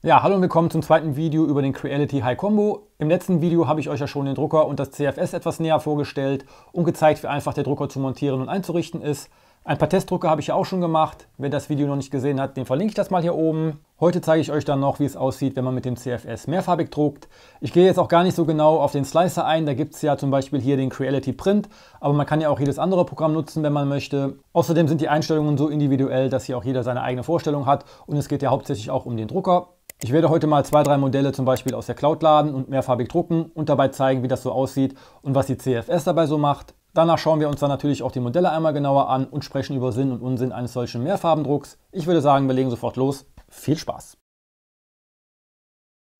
Ja, hallo und willkommen zum zweiten Video über den Creality High Combo. Im letzten Video habe ich euch ja schon den Drucker und das CFS etwas näher vorgestellt und gezeigt, wie einfach der Drucker zu montieren und einzurichten ist. Ein paar Testdrucker habe ich ja auch schon gemacht. Wer das Video noch nicht gesehen hat, den verlinke ich das mal hier oben. Heute zeige ich euch dann noch, wie es aussieht, wenn man mit dem CFS mehrfarbig druckt. Ich gehe jetzt auch gar nicht so genau auf den Slicer ein. Da gibt es ja zum Beispiel hier den Creality Print, aber man kann ja auch jedes andere Programm nutzen, wenn man möchte. Außerdem sind die Einstellungen so individuell, dass hier auch jeder seine eigene Vorstellung hat und es geht ja hauptsächlich auch um den Drucker. Ich werde heute mal zwei, drei Modelle zum Beispiel aus der Cloud laden und mehrfarbig drucken und dabei zeigen, wie das so aussieht und was die CFS dabei so macht. Danach schauen wir uns dann natürlich auch die Modelle einmal genauer an und sprechen über Sinn und Unsinn eines solchen Mehrfarbendrucks. Ich würde sagen, wir legen sofort los. Viel Spaß!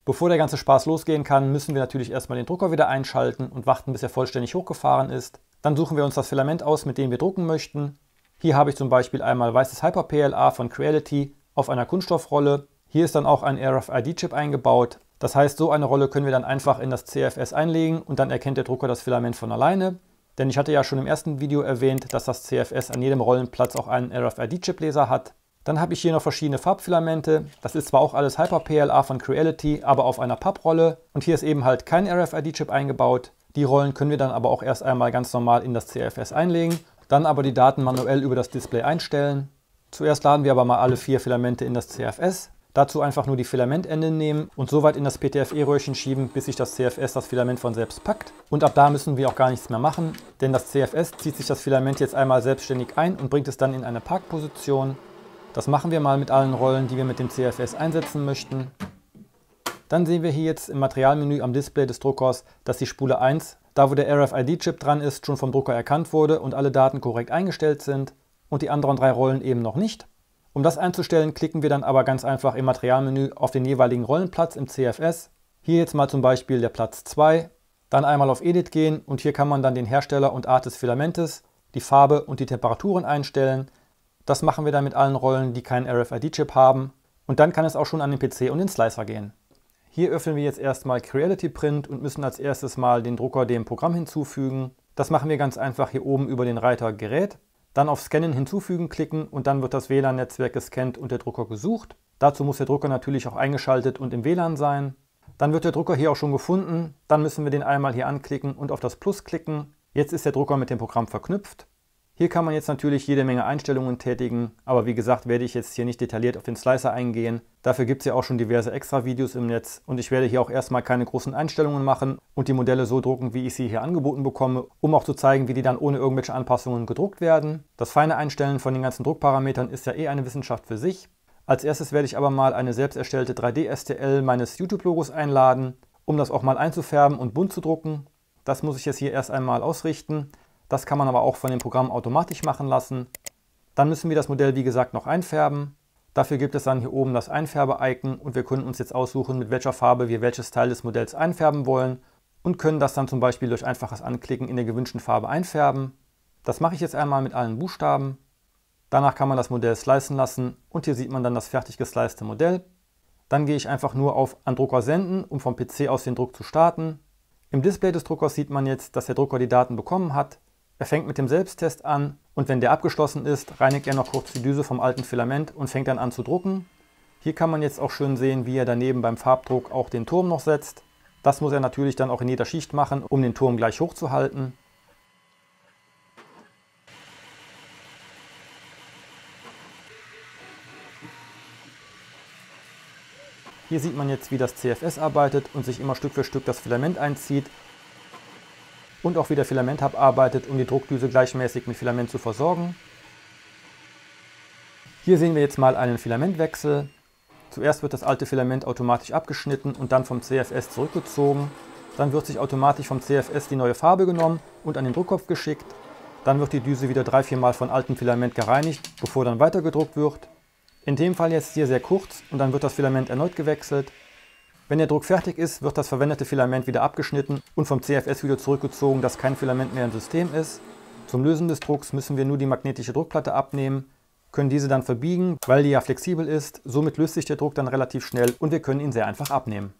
Bevor der ganze Spaß losgehen kann, müssen wir natürlich erstmal den Drucker wieder einschalten und warten, bis er vollständig hochgefahren ist. Dann suchen wir uns das Filament aus, mit dem wir drucken möchten. Hier habe ich zum Beispiel einmal weißes Hyper PLA von Creality auf einer Kunststoffrolle hier ist dann auch ein RFID-Chip eingebaut. Das heißt, so eine Rolle können wir dann einfach in das CFS einlegen und dann erkennt der Drucker das Filament von alleine. Denn ich hatte ja schon im ersten Video erwähnt, dass das CFS an jedem Rollenplatz auch einen RFID-Chip-Leser hat. Dann habe ich hier noch verschiedene Farbfilamente. Das ist zwar auch alles Hyper-PLA von Creality, aber auf einer Papprolle. Und hier ist eben halt kein RFID-Chip eingebaut. Die Rollen können wir dann aber auch erst einmal ganz normal in das CFS einlegen, dann aber die Daten manuell über das Display einstellen. Zuerst laden wir aber mal alle vier Filamente in das CFS. Dazu einfach nur die Filamentenden nehmen und so weit in das PTFE-Röhrchen schieben, bis sich das CFS das Filament von selbst packt. Und ab da müssen wir auch gar nichts mehr machen, denn das CFS zieht sich das Filament jetzt einmal selbstständig ein und bringt es dann in eine Parkposition. Das machen wir mal mit allen Rollen, die wir mit dem CFS einsetzen möchten. Dann sehen wir hier jetzt im Materialmenü am Display des Druckers, dass die Spule 1, da wo der RFID-Chip dran ist, schon vom Drucker erkannt wurde und alle Daten korrekt eingestellt sind und die anderen drei Rollen eben noch nicht. Um das einzustellen, klicken wir dann aber ganz einfach im Materialmenü auf den jeweiligen Rollenplatz im CFS. Hier jetzt mal zum Beispiel der Platz 2. Dann einmal auf Edit gehen und hier kann man dann den Hersteller und Art des Filamentes, die Farbe und die Temperaturen einstellen. Das machen wir dann mit allen Rollen, die keinen RFID-Chip haben. Und dann kann es auch schon an den PC und den Slicer gehen. Hier öffnen wir jetzt erstmal Creality Print und müssen als erstes mal den Drucker dem Programm hinzufügen. Das machen wir ganz einfach hier oben über den Reiter Gerät. Dann auf Scannen hinzufügen klicken und dann wird das WLAN-Netzwerk gescannt und der Drucker gesucht. Dazu muss der Drucker natürlich auch eingeschaltet und im WLAN sein. Dann wird der Drucker hier auch schon gefunden. Dann müssen wir den einmal hier anklicken und auf das Plus klicken. Jetzt ist der Drucker mit dem Programm verknüpft. Hier kann man jetzt natürlich jede Menge Einstellungen tätigen, aber wie gesagt werde ich jetzt hier nicht detailliert auf den Slicer eingehen. Dafür gibt es ja auch schon diverse extra Videos im Netz und ich werde hier auch erstmal keine großen Einstellungen machen und die Modelle so drucken, wie ich sie hier angeboten bekomme, um auch zu zeigen, wie die dann ohne irgendwelche Anpassungen gedruckt werden. Das feine Einstellen von den ganzen Druckparametern ist ja eh eine Wissenschaft für sich. Als erstes werde ich aber mal eine selbst erstellte 3D-STL meines YouTube-Logos einladen, um das auch mal einzufärben und bunt zu drucken. Das muss ich jetzt hier erst einmal ausrichten. Das kann man aber auch von dem Programm automatisch machen lassen. Dann müssen wir das Modell wie gesagt noch einfärben. Dafür gibt es dann hier oben das Einfärbe-Icon und wir können uns jetzt aussuchen, mit welcher Farbe wir welches Teil des Modells einfärben wollen und können das dann zum Beispiel durch einfaches Anklicken in der gewünschten Farbe einfärben. Das mache ich jetzt einmal mit allen Buchstaben. Danach kann man das Modell slicen lassen und hier sieht man dann das fertig geslicete Modell. Dann gehe ich einfach nur auf An Drucker senden, um vom PC aus den Druck zu starten. Im Display des Druckers sieht man jetzt, dass der Drucker die Daten bekommen hat. Er fängt mit dem Selbsttest an und wenn der abgeschlossen ist, reinigt er noch kurz die Düse vom alten Filament und fängt dann an zu drucken. Hier kann man jetzt auch schön sehen, wie er daneben beim Farbdruck auch den Turm noch setzt. Das muss er natürlich dann auch in jeder Schicht machen, um den Turm gleich hoch zu halten. Hier sieht man jetzt, wie das CFS arbeitet und sich immer Stück für Stück das Filament einzieht und auch wie der Filamenthub arbeitet, um die Druckdüse gleichmäßig mit Filament zu versorgen. Hier sehen wir jetzt mal einen Filamentwechsel. Zuerst wird das alte Filament automatisch abgeschnitten und dann vom CFS zurückgezogen. Dann wird sich automatisch vom CFS die neue Farbe genommen und an den Druckkopf geschickt. Dann wird die Düse wieder drei, vier Mal von altem Filament gereinigt, bevor dann weiter gedruckt wird. In dem Fall jetzt hier sehr kurz und dann wird das Filament erneut gewechselt. Wenn der Druck fertig ist, wird das verwendete Filament wieder abgeschnitten und vom CFS wieder zurückgezogen, dass kein Filament mehr im System ist. Zum Lösen des Drucks müssen wir nur die magnetische Druckplatte abnehmen, können diese dann verbiegen, weil die ja flexibel ist. Somit löst sich der Druck dann relativ schnell und wir können ihn sehr einfach abnehmen.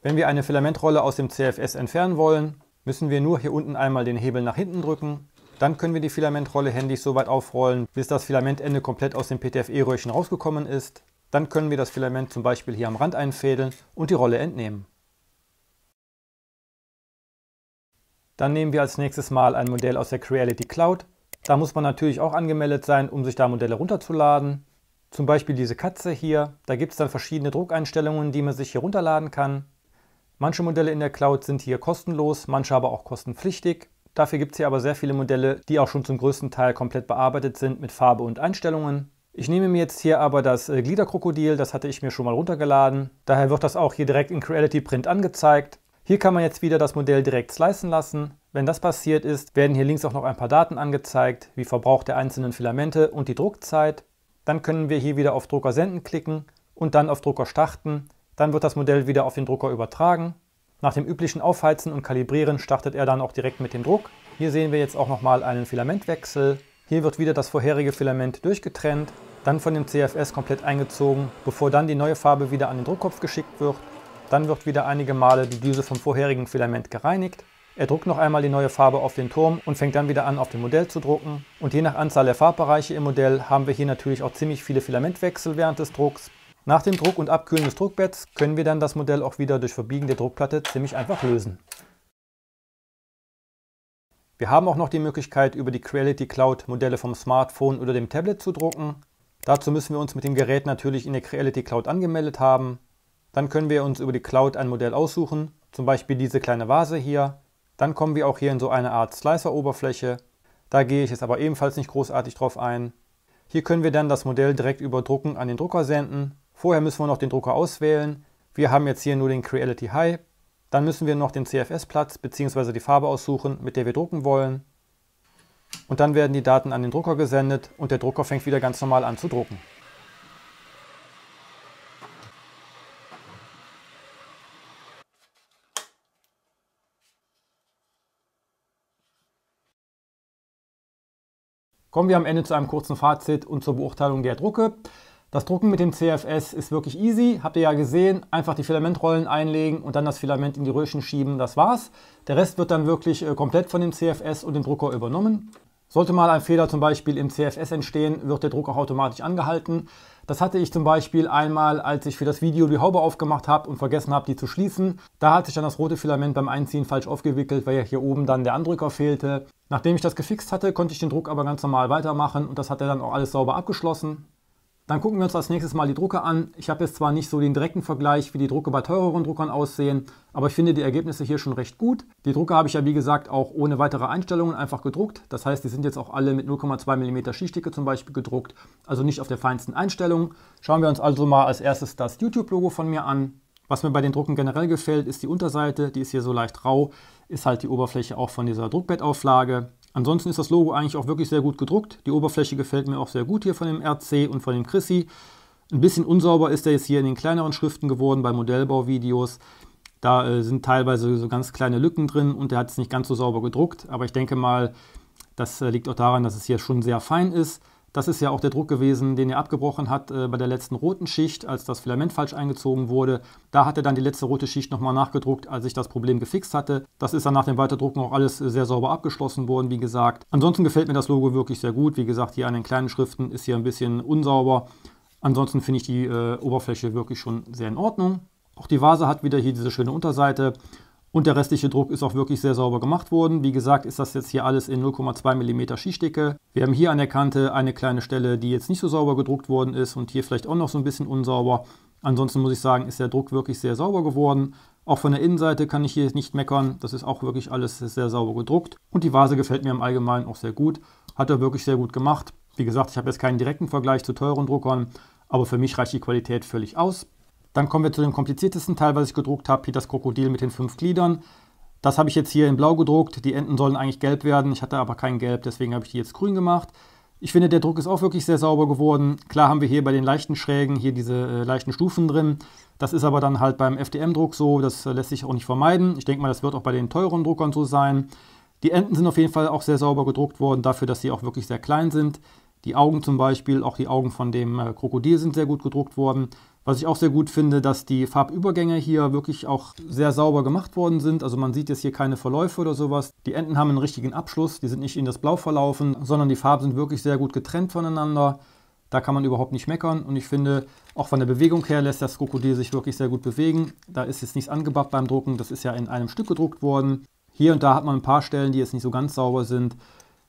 Wenn wir eine Filamentrolle aus dem CFS entfernen wollen, müssen wir nur hier unten einmal den Hebel nach hinten drücken. Dann können wir die Filamentrolle händisch so weit aufrollen, bis das Filamentende komplett aus dem PTFE-Röhrchen rausgekommen ist. Dann können wir das Filament zum Beispiel hier am Rand einfädeln und die Rolle entnehmen. Dann nehmen wir als nächstes mal ein Modell aus der Creality Cloud. Da muss man natürlich auch angemeldet sein, um sich da Modelle runterzuladen. Zum Beispiel diese Katze hier. Da gibt es dann verschiedene Druckeinstellungen, die man sich hier runterladen kann. Manche Modelle in der Cloud sind hier kostenlos, manche aber auch kostenpflichtig. Dafür gibt es hier aber sehr viele Modelle, die auch schon zum größten Teil komplett bearbeitet sind mit Farbe und Einstellungen. Ich nehme mir jetzt hier aber das äh, Gliederkrokodil, das hatte ich mir schon mal runtergeladen. Daher wird das auch hier direkt in Creality Print angezeigt. Hier kann man jetzt wieder das Modell direkt slicen lassen. Wenn das passiert ist, werden hier links auch noch ein paar Daten angezeigt, wie Verbrauch der einzelnen Filamente und die Druckzeit. Dann können wir hier wieder auf Drucker senden klicken und dann auf Drucker starten. Dann wird das Modell wieder auf den Drucker übertragen. Nach dem üblichen Aufheizen und Kalibrieren startet er dann auch direkt mit dem Druck. Hier sehen wir jetzt auch nochmal einen Filamentwechsel. Hier wird wieder das vorherige Filament durchgetrennt, dann von dem CFS komplett eingezogen, bevor dann die neue Farbe wieder an den Druckkopf geschickt wird. Dann wird wieder einige Male die Düse vom vorherigen Filament gereinigt. Er druckt noch einmal die neue Farbe auf den Turm und fängt dann wieder an, auf dem Modell zu drucken. Und je nach Anzahl der Farbbereiche im Modell haben wir hier natürlich auch ziemlich viele Filamentwechsel während des Drucks. Nach dem Druck und Abkühlen des Druckbetts können wir dann das Modell auch wieder durch Verbiegen der Druckplatte ziemlich einfach lösen. Wir haben auch noch die Möglichkeit, über die Creality Cloud Modelle vom Smartphone oder dem Tablet zu drucken. Dazu müssen wir uns mit dem Gerät natürlich in der Creality Cloud angemeldet haben. Dann können wir uns über die Cloud ein Modell aussuchen, zum Beispiel diese kleine Vase hier. Dann kommen wir auch hier in so eine Art Slicer-Oberfläche. Da gehe ich jetzt aber ebenfalls nicht großartig drauf ein. Hier können wir dann das Modell direkt über Drucken an den Drucker senden. Vorher müssen wir noch den Drucker auswählen. Wir haben jetzt hier nur den Creality High. Dann müssen wir noch den CFS-Platz bzw. die Farbe aussuchen, mit der wir drucken wollen. Und dann werden die Daten an den Drucker gesendet und der Drucker fängt wieder ganz normal an zu drucken. Kommen wir am Ende zu einem kurzen Fazit und zur Beurteilung der Drucke. Das Drucken mit dem CFS ist wirklich easy, habt ihr ja gesehen. Einfach die Filamentrollen einlegen und dann das Filament in die Röhrchen schieben, das war's. Der Rest wird dann wirklich äh, komplett von dem CFS und dem Drucker übernommen. Sollte mal ein Fehler zum Beispiel im CFS entstehen, wird der Drucker automatisch angehalten. Das hatte ich zum Beispiel einmal, als ich für das Video die Haube aufgemacht habe und vergessen habe, die zu schließen. Da hat sich dann das rote Filament beim Einziehen falsch aufgewickelt, weil ja hier oben dann der Andrücker fehlte. Nachdem ich das gefixt hatte, konnte ich den Druck aber ganz normal weitermachen und das hat er dann auch alles sauber abgeschlossen. Dann gucken wir uns als nächstes mal die Drucke an. Ich habe jetzt zwar nicht so den direkten Vergleich, wie die Drucke bei teureren Druckern aussehen, aber ich finde die Ergebnisse hier schon recht gut. Die Drucke habe ich ja wie gesagt auch ohne weitere Einstellungen einfach gedruckt. Das heißt, die sind jetzt auch alle mit 0,2 mm Schichtdicke zum Beispiel gedruckt, also nicht auf der feinsten Einstellung. Schauen wir uns also mal als erstes das YouTube-Logo von mir an. Was mir bei den Drucken generell gefällt, ist die Unterseite. Die ist hier so leicht rau, ist halt die Oberfläche auch von dieser Druckbettauflage. Ansonsten ist das Logo eigentlich auch wirklich sehr gut gedruckt. Die Oberfläche gefällt mir auch sehr gut hier von dem RC und von dem Chrissy. Ein bisschen unsauber ist er jetzt hier in den kleineren Schriften geworden bei Modellbauvideos. Da äh, sind teilweise so ganz kleine Lücken drin und der hat es nicht ganz so sauber gedruckt. Aber ich denke mal, das äh, liegt auch daran, dass es hier schon sehr fein ist. Das ist ja auch der Druck gewesen, den er abgebrochen hat äh, bei der letzten roten Schicht, als das Filament falsch eingezogen wurde. Da hat er dann die letzte rote Schicht nochmal nachgedruckt, als ich das Problem gefixt hatte. Das ist dann nach dem Weiterdrucken auch alles sehr sauber abgeschlossen worden, wie gesagt. Ansonsten gefällt mir das Logo wirklich sehr gut. Wie gesagt, hier an den kleinen Schriften ist hier ein bisschen unsauber. Ansonsten finde ich die äh, Oberfläche wirklich schon sehr in Ordnung. Auch die Vase hat wieder hier diese schöne Unterseite. Und der restliche Druck ist auch wirklich sehr sauber gemacht worden. Wie gesagt, ist das jetzt hier alles in 0,2 mm Schichtdicke. Wir haben hier an der Kante eine kleine Stelle, die jetzt nicht so sauber gedruckt worden ist und hier vielleicht auch noch so ein bisschen unsauber. Ansonsten muss ich sagen, ist der Druck wirklich sehr sauber geworden. Auch von der Innenseite kann ich hier nicht meckern. Das ist auch wirklich alles sehr sauber gedruckt. Und die Vase gefällt mir im Allgemeinen auch sehr gut. Hat er wirklich sehr gut gemacht. Wie gesagt, ich habe jetzt keinen direkten Vergleich zu teuren Druckern, aber für mich reicht die Qualität völlig aus. Dann kommen wir zu dem kompliziertesten Teil, was ich gedruckt habe, hier das Krokodil mit den fünf Gliedern. Das habe ich jetzt hier in blau gedruckt. Die Enden sollen eigentlich gelb werden. Ich hatte aber kein Gelb, deswegen habe ich die jetzt grün gemacht. Ich finde, der Druck ist auch wirklich sehr sauber geworden. Klar haben wir hier bei den leichten Schrägen hier diese äh, leichten Stufen drin. Das ist aber dann halt beim FDM-Druck so. Das äh, lässt sich auch nicht vermeiden. Ich denke mal, das wird auch bei den teuren Druckern so sein. Die Enden sind auf jeden Fall auch sehr sauber gedruckt worden, dafür, dass sie auch wirklich sehr klein sind. Die Augen zum Beispiel, auch die Augen von dem äh, Krokodil sind sehr gut gedruckt worden. Was ich auch sehr gut finde, dass die Farbübergänge hier wirklich auch sehr sauber gemacht worden sind. Also man sieht jetzt hier keine Verläufe oder sowas. Die Enden haben einen richtigen Abschluss, die sind nicht in das Blau verlaufen, sondern die Farben sind wirklich sehr gut getrennt voneinander. Da kann man überhaupt nicht meckern und ich finde, auch von der Bewegung her lässt das Krokodil sich wirklich sehr gut bewegen. Da ist jetzt nichts angebappt beim Drucken, das ist ja in einem Stück gedruckt worden. Hier und da hat man ein paar Stellen, die jetzt nicht so ganz sauber sind.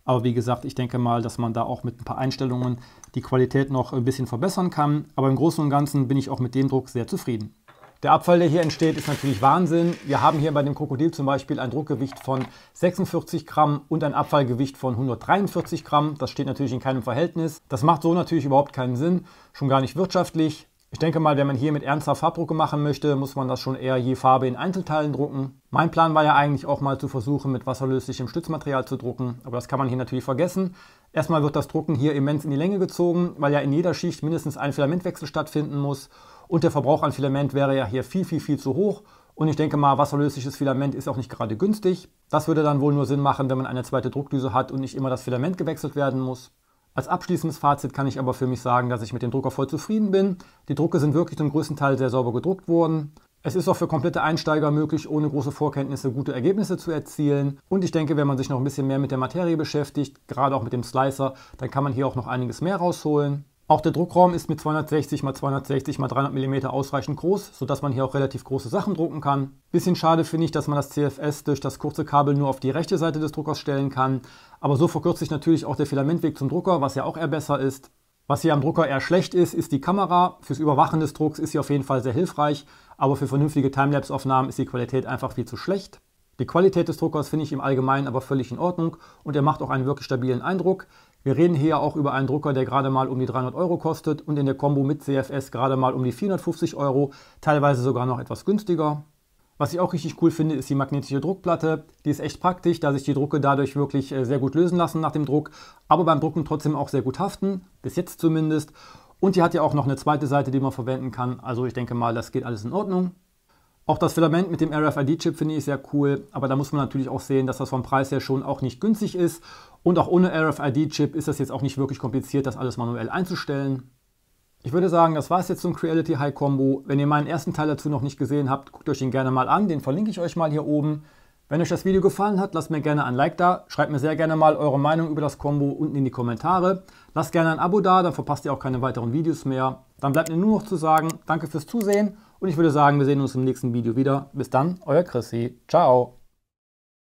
Aber wie gesagt, ich denke mal, dass man da auch mit ein paar Einstellungen die Qualität noch ein bisschen verbessern kann. Aber im Großen und Ganzen bin ich auch mit dem Druck sehr zufrieden. Der Abfall, der hier entsteht, ist natürlich Wahnsinn. Wir haben hier bei dem Krokodil zum Beispiel ein Druckgewicht von 46 Gramm und ein Abfallgewicht von 143 Gramm. Das steht natürlich in keinem Verhältnis. Das macht so natürlich überhaupt keinen Sinn, schon gar nicht wirtschaftlich. Ich denke mal, wenn man hier mit ernster Farbdrucke machen möchte, muss man das schon eher je Farbe in Einzelteilen drucken. Mein Plan war ja eigentlich auch mal zu versuchen, mit wasserlöslichem Stützmaterial zu drucken, aber das kann man hier natürlich vergessen. Erstmal wird das Drucken hier immens in die Länge gezogen, weil ja in jeder Schicht mindestens ein Filamentwechsel stattfinden muss und der Verbrauch an Filament wäre ja hier viel, viel, viel zu hoch. Und ich denke mal, wasserlösliches Filament ist auch nicht gerade günstig. Das würde dann wohl nur Sinn machen, wenn man eine zweite Druckdüse hat und nicht immer das Filament gewechselt werden muss. Als abschließendes Fazit kann ich aber für mich sagen, dass ich mit dem Drucker voll zufrieden bin. Die Drucke sind wirklich zum größten Teil sehr sauber gedruckt worden. Es ist auch für komplette Einsteiger möglich, ohne große Vorkenntnisse gute Ergebnisse zu erzielen. Und ich denke, wenn man sich noch ein bisschen mehr mit der Materie beschäftigt, gerade auch mit dem Slicer, dann kann man hier auch noch einiges mehr rausholen. Auch der Druckraum ist mit 260 x 260 x 300 mm ausreichend groß, sodass man hier auch relativ große Sachen drucken kann. Bisschen schade finde ich, dass man das CFS durch das kurze Kabel nur auf die rechte Seite des Druckers stellen kann, aber so verkürzt sich natürlich auch der Filamentweg zum Drucker, was ja auch eher besser ist. Was hier am Drucker eher schlecht ist, ist die Kamera. Fürs Überwachen des Drucks ist sie auf jeden Fall sehr hilfreich, aber für vernünftige Timelapse-Aufnahmen ist die Qualität einfach viel zu schlecht. Die Qualität des Druckers finde ich im Allgemeinen aber völlig in Ordnung und er macht auch einen wirklich stabilen Eindruck. Wir reden hier auch über einen Drucker, der gerade mal um die 300 Euro kostet und in der Kombo mit CFS gerade mal um die 450 Euro, teilweise sogar noch etwas günstiger. Was ich auch richtig cool finde, ist die magnetische Druckplatte. Die ist echt praktisch, da sich die Drucke dadurch wirklich äh, sehr gut lösen lassen nach dem Druck, aber beim Drucken trotzdem auch sehr gut haften, bis jetzt zumindest. Und die hat ja auch noch eine zweite Seite, die man verwenden kann. Also ich denke mal, das geht alles in Ordnung. Auch das Filament mit dem RFID-Chip finde ich sehr cool, aber da muss man natürlich auch sehen, dass das vom Preis her schon auch nicht günstig ist. Und auch ohne RFID-Chip ist das jetzt auch nicht wirklich kompliziert, das alles manuell einzustellen. Ich würde sagen, das war es jetzt zum Creality High Combo. Wenn ihr meinen ersten Teil dazu noch nicht gesehen habt, guckt euch ihn gerne mal an, den verlinke ich euch mal hier oben. Wenn euch das Video gefallen hat, lasst mir gerne ein Like da, schreibt mir sehr gerne mal eure Meinung über das Combo unten in die Kommentare. Lasst gerne ein Abo da, dann verpasst ihr auch keine weiteren Videos mehr. Dann bleibt mir nur noch zu sagen, danke fürs Zusehen und ich würde sagen, wir sehen uns im nächsten Video wieder. Bis dann, euer Chrissy. Ciao.